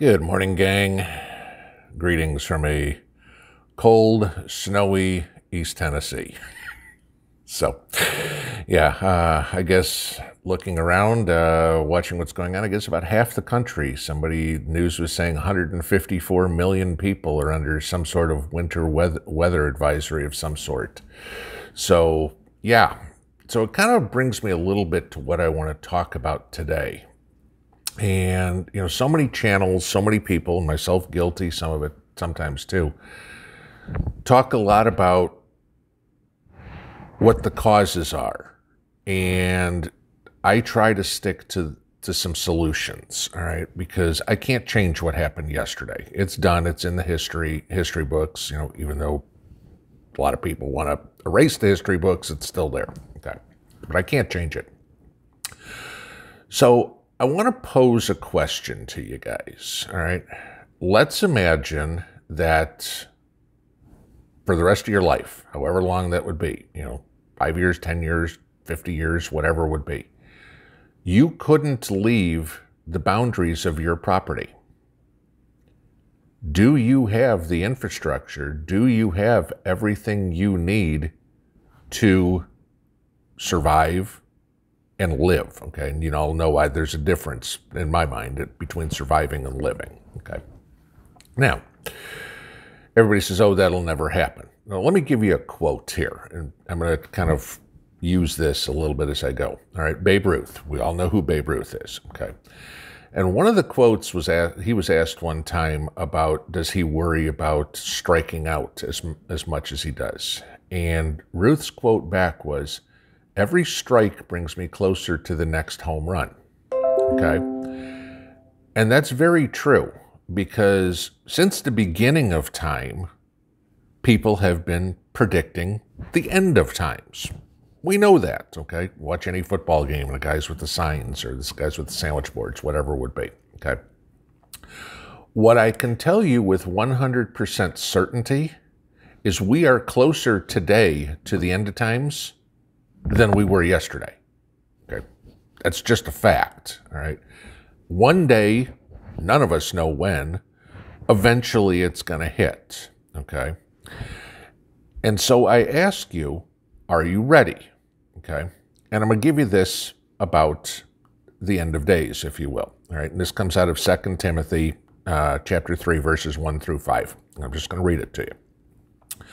Good morning, gang. Greetings from a cold, snowy East Tennessee. So, yeah, uh, I guess looking around, uh, watching what's going on, I guess about half the country, somebody, news was saying 154 million people are under some sort of winter weather, weather advisory of some sort. So, yeah, so it kind of brings me a little bit to what I want to talk about today. And, you know, so many channels, so many people, myself guilty, some of it sometimes too, talk a lot about what the causes are. And I try to stick to to some solutions, all right? Because I can't change what happened yesterday. It's done. It's in the history history books, you know, even though a lot of people want to erase the history books, it's still there. Okay. But I can't change it. So, I want to pose a question to you guys, all right? Let's imagine that for the rest of your life, however long that would be, you know, five years, 10 years, 50 years, whatever it would be, you couldn't leave the boundaries of your property. Do you have the infrastructure? Do you have everything you need to survive and live? Okay. And you all know why there's a difference in my mind between surviving and living. Okay. Now, everybody says, oh, that'll never happen. Now, let me give you a quote here, and I'm going to kind of use this a little bit as I go. All right, Babe Ruth. We all know who Babe Ruth is. Okay. And one of the quotes was asked, he was asked one time about does he worry about striking out as as much as he does? And Ruth's quote back was, "Every strike brings me closer to the next home run." Okay? And that's very true because since the beginning of time, people have been predicting the end of times. We know that, okay? Watch any football game the guys with the signs or the guys with the sandwich boards, whatever it would be, okay? What I can tell you with 100% certainty is we are closer today to the end of times than we were yesterday. Okay? That's just a fact, all right? One day, none of us know when, eventually it's going to hit, okay? And so I ask you, are you ready? Okay. And I'm going to give you this about the end of days, if you will. All right. And this comes out of 2 Timothy uh, chapter 3, verses 1 through 5. I'm just going to read it to you.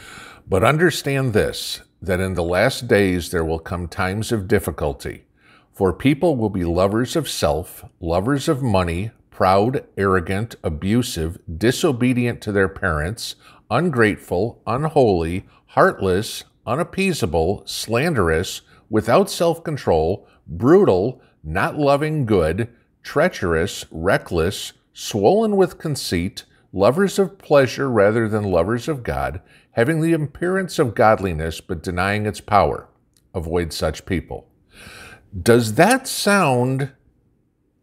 But understand this that in the last days there will come times of difficulty, for people will be lovers of self, lovers of money, proud, arrogant, abusive, disobedient to their parents, ungrateful, unholy, heartless, unappeasable, slanderous, without self control, brutal, not loving good, treacherous, reckless, swollen with conceit, lovers of pleasure rather than lovers of God, having the appearance of godliness but denying its power. Avoid such people. Does that sound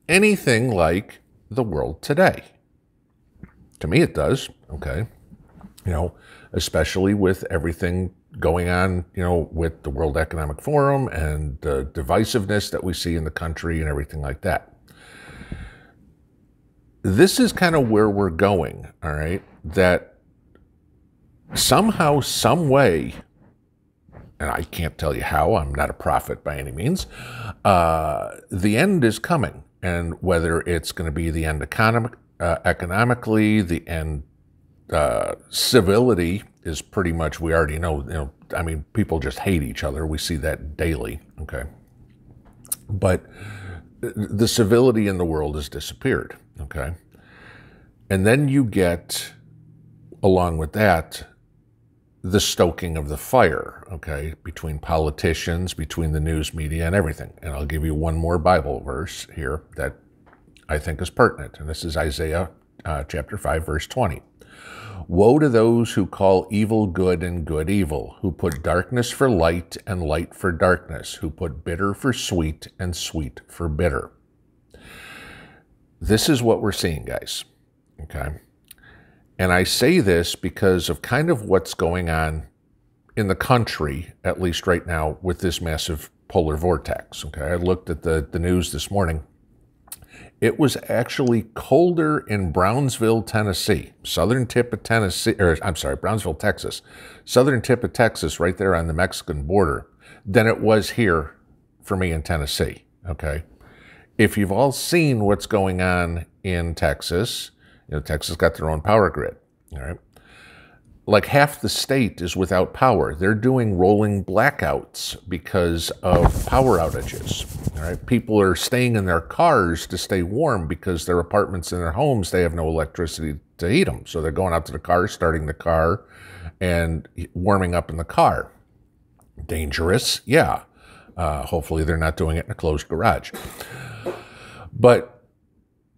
anything like the world today? To me, it does. Okay. You know, especially with everything going on, you know, with the World Economic Forum and the divisiveness that we see in the country and everything like that. This is kind of where we're going, all right? That somehow, some way, and I can't tell you how, I'm not a prophet by any means, uh, the end is coming. And whether it's going to be the end economic, uh, economically, the end uh, civility is pretty much we already know. You know, I mean, people just hate each other. We see that daily. Okay, but the civility in the world has disappeared. Okay, and then you get along with that the stoking of the fire, okay, between politicians, between the news media, and everything. And I'll give you one more Bible verse here that I think is pertinent. And this is Isaiah uh, chapter 5, verse 20. Woe to those who call evil good and good evil, who put darkness for light and light for darkness, who put bitter for sweet and sweet for bitter. This is what we're seeing, guys. Okay. And I say this because of kind of what's going on in the country, at least right now, with this massive polar vortex. Okay. I looked at the, the news this morning it was actually colder in Brownsville, Tennessee, southern tip of Tennessee, or I'm sorry, Brownsville, Texas, southern tip of Texas, right there on the Mexican border, than it was here for me in Tennessee. Okay. If you've all seen what's going on in Texas, you know, Texas got their own power grid. All right like half the state is without power. They're doing rolling blackouts because of power outages. All right, people are staying in their cars to stay warm because their apartments and their homes they have no electricity to heat them. So they're going out to the car, starting the car, and warming up in the car. Dangerous, yeah. Uh, hopefully, they're not doing it in a closed garage. But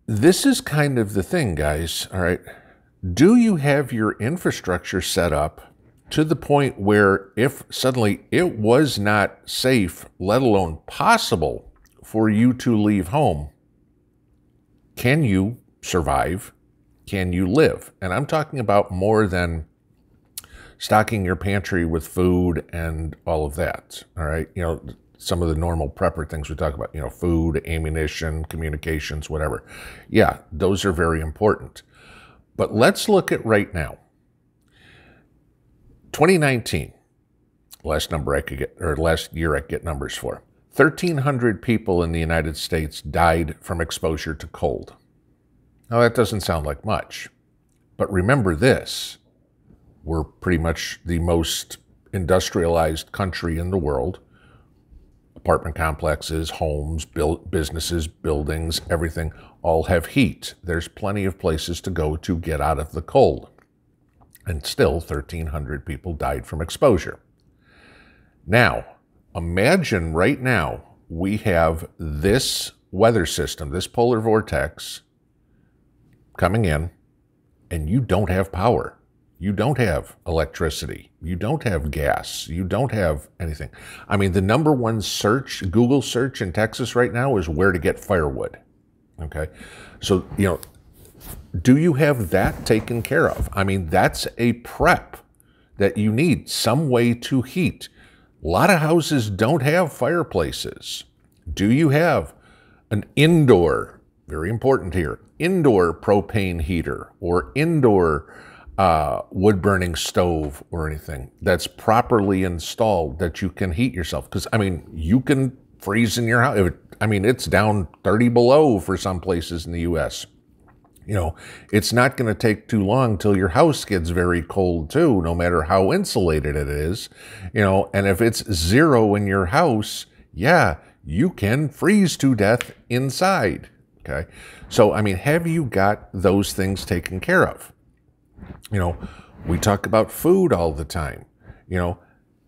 this is kind of the thing, guys. All right do you have your infrastructure set up to the point where if suddenly it was not safe, let alone possible, for you to leave home, can you survive? Can you live? And I'm talking about more than stocking your pantry with food and all of that. All right. You know, some of the normal prepper things we talk about, you know, food, ammunition, communications, whatever. Yeah, those are very important. But let's look at right now. 2019, last number I could get, or last year I could get numbers for. 1,300 people in the United States died from exposure to cold. Now, that doesn't sound like much, but remember this we're pretty much the most industrialized country in the world. Apartment complexes, homes, build, businesses, buildings, everything all have heat. There's plenty of places to go to get out of the cold. And still, 1,300 people died from exposure. Now, imagine right now we have this weather system, this polar vortex coming in, and you don't have power. You don't have electricity. You don't have gas. You don't have anything. I mean, the number one search, Google search in Texas right now is where to get firewood. Okay. So, you know, do you have that taken care of? I mean, that's a prep that you need some way to heat. A lot of houses don't have fireplaces. Do you have an indoor, very important here, indoor propane heater or indoor uh, wood burning stove or anything that's properly installed that you can heat yourself? Because, I mean, you can freeze in your house. I mean, it's down 30 below for some places in the U.S. You know, it's not going to take too long till your house gets very cold too, no matter how insulated it is. You know, and if it's zero in your house, yeah, you can freeze to death inside. Okay. So, I mean, have you got those things taken care of? You know, we talk about food all the time. You know,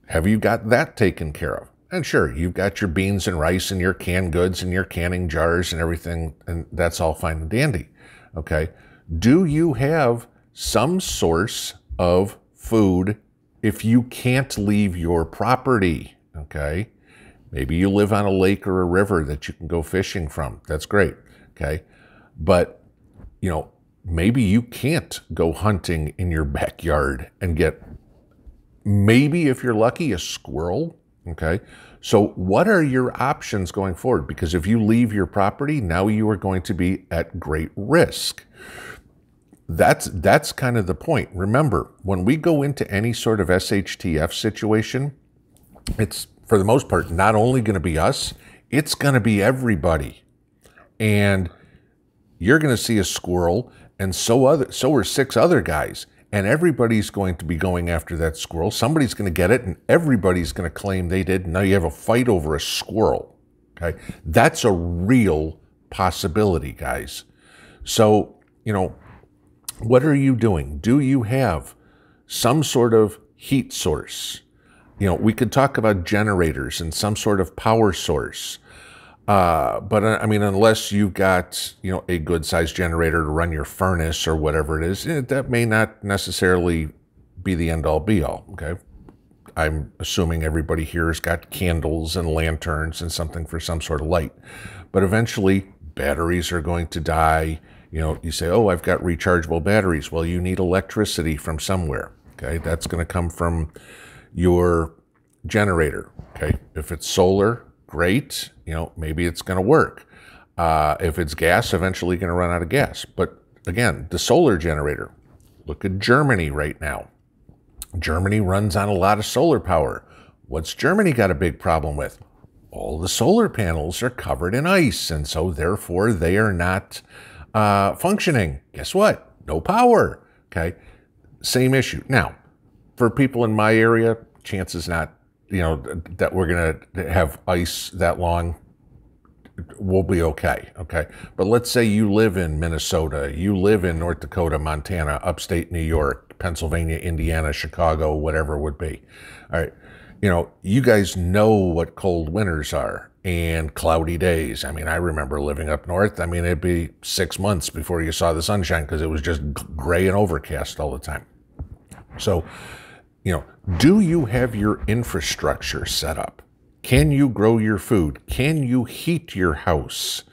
have you got that taken care of? And sure, you've got your beans and rice and your canned goods and your canning jars and everything, and that's all fine and dandy. Okay. Do you have some source of food if you can't leave your property? Okay. Maybe you live on a lake or a river that you can go fishing from. That's great. Okay. But, you know, maybe you can't go hunting in your backyard and get maybe, if you're lucky, a squirrel Okay. So, what are your options going forward? Because if you leave your property, now you are going to be at great risk. That's that's kind of the point. Remember, when we go into any sort of SHTF situation, it's for the most part not only going to be us, it's going to be everybody. And you're going to see a squirrel and so other so are six other guys and everybody's going to be going after that squirrel. Somebody's going to get it, and everybody's going to claim they did. Now you have a fight over a squirrel. Okay, that's a real possibility, guys. So you know, what are you doing? Do you have some sort of heat source? You know, we could talk about generators and some sort of power source. Uh, but uh, I mean, unless you've got you know a good sized generator to run your furnace or whatever it is, eh, that may not necessarily be the end all be all. Okay, I'm assuming everybody here has got candles and lanterns and something for some sort of light. But eventually, batteries are going to die. You know, you say, "Oh, I've got rechargeable batteries." Well, you need electricity from somewhere. Okay, that's going to come from your generator. Okay, if it's solar, great. You know, maybe it's going to work. Uh, if it's gas, eventually going to run out of gas. But again, the solar generator. Look at Germany right now. Germany runs on a lot of solar power. What's Germany got a big problem with? All the solar panels are covered in ice, and so therefore they are not uh, functioning. Guess what? No power. Okay. Same issue. Now, for people in my area, chances not, you know, that we're going to have ice that long we'll be okay. Okay. But let's say you live in Minnesota, you live in North Dakota, Montana, upstate New York, Pennsylvania, Indiana, Chicago, whatever it would be. All right. You know, you guys know what cold winters are and cloudy days. I mean, I remember living up north. I mean, it'd be six months before you saw the sunshine because it was just gray and overcast all the time. So, you know, do you have your infrastructure set up? Can you grow your food? Can you heat your house?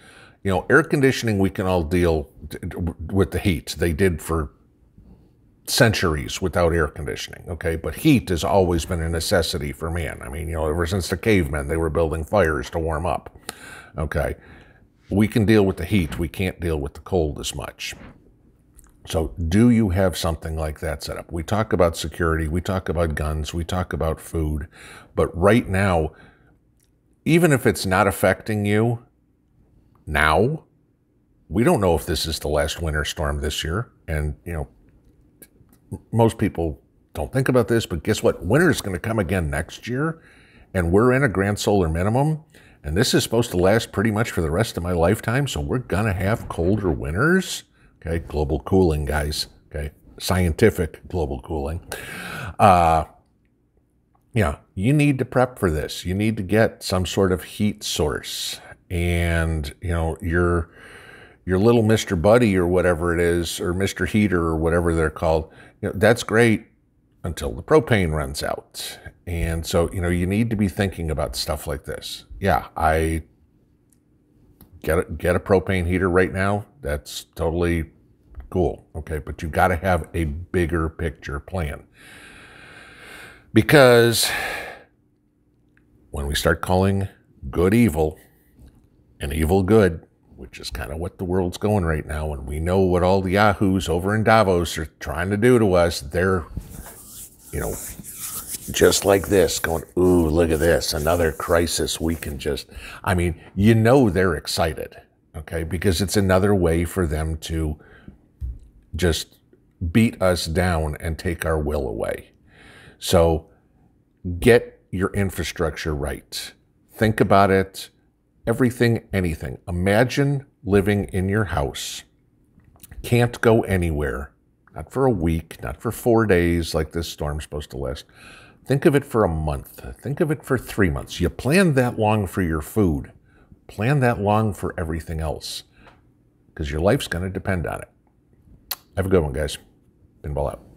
You know, air conditioning, we can all deal with the heat. They did for centuries without air conditioning, okay? But heat has always been a necessity for man. I mean, you know, ever since the cavemen, they were building fires to warm up, okay? We can deal with the heat. We can't deal with the cold as much. So, do you have something like that set up? We talk about security, we talk about guns, we talk about food, but right now, even if it's not affecting you now, we don't know if this is the last winter storm this year. And, you know, most people don't think about this, but guess what? Winter is going to come again next year, and we're in a grand solar minimum. And this is supposed to last pretty much for the rest of my lifetime. So we're going to have colder winters. Okay. Global cooling, guys. Okay. Scientific global cooling. Uh, yeah, you need to prep for this. You need to get some sort of heat source. And, you know, your your little Mr. Buddy or whatever it is, or Mr. Heater or whatever they're called, you know, that's great until the propane runs out. And so, you know, you need to be thinking about stuff like this. Yeah, I get a, get a propane heater right now. That's totally cool. Okay, but you've got to have a bigger picture plan. Because when we start calling good evil and evil good, which is kind of what the world's going right now, and we know what all the yahoos over in Davos are trying to do to us, they're, you know, just like this, going, ooh, look at this, another crisis. We can just, I mean, you know, they're excited, okay, because it's another way for them to just beat us down and take our will away. So get your infrastructure right. Think about it, everything, anything. Imagine living in your house, can't go anywhere, not for a week, not for four days like this storm's supposed to last. Think of it for a month. Think of it for three months. You plan that long for your food. Plan that long for everything else because your life's going to depend on it. Have a good one, guys. Pinball out.